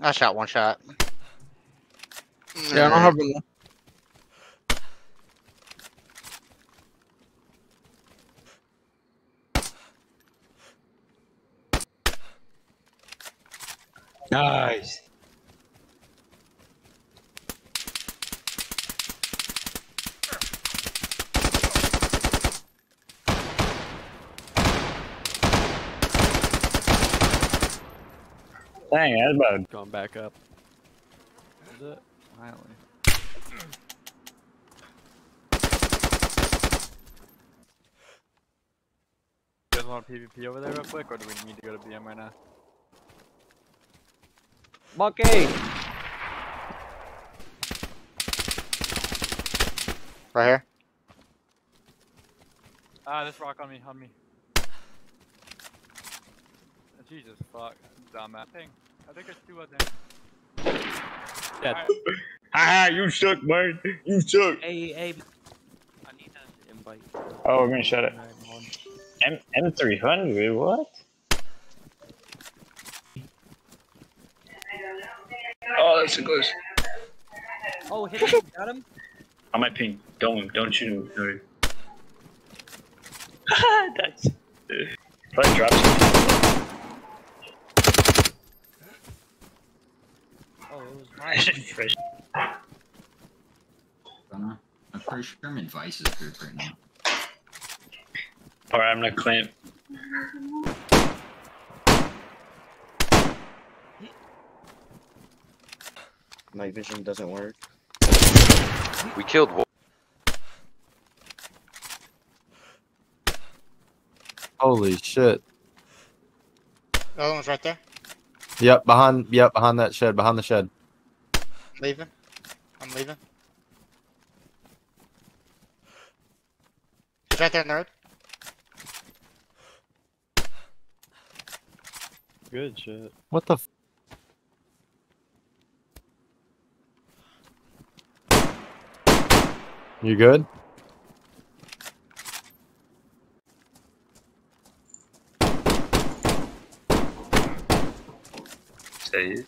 I shot one shot. Yeah, I don't have one. Nice. Dang, that's about Going back up. Is it? Finally. You guys want a PvP over there real quick, or do we need to go to BM right now? Monkey! Right here. Ah, this rock on me, on me. Jesus fuck, dumb ass thing. I think there's two of them. Yeah, Ah, you shook, man. You shook. Hey, hey. I need to invite. Oh, we're gonna shut it. M M300, what? Oh, that's a close. Oh, hit him. Got him? On my ping. Don't, don't shoot him. No. that's. Probably drops. Oh, it was mine. Fresh. Gonna- I'm pretty sure I'm in Vice's group right now. Alright, I'm gonna clamp. My vision doesn't work. We killed Wolf. Holy shit. The other one's right there. Yep, behind. Yep, behind that shed. Behind the shed. Leaving. I'm leaving. He's right there in the road. good shit. What the? F- you good? Say it.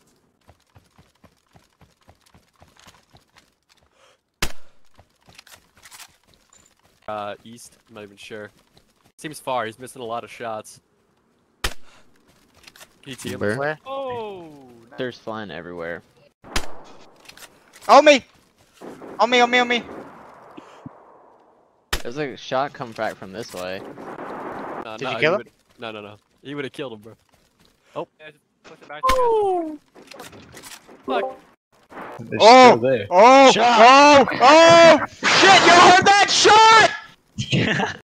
Uh, east. I'm not even sure. Seems far. He's missing a lot of shots. Can you see him? Where? Where? Oh, nice. There's flying everywhere. On me! On me, on me, on me! There's a shot come back from this way. No, Did no, you kill him? No, no, no. He would have killed him, bro. Oh. Yeah, just push it back. Fuck. They're Oh! still there. Oh! Oh! Oh! yeah.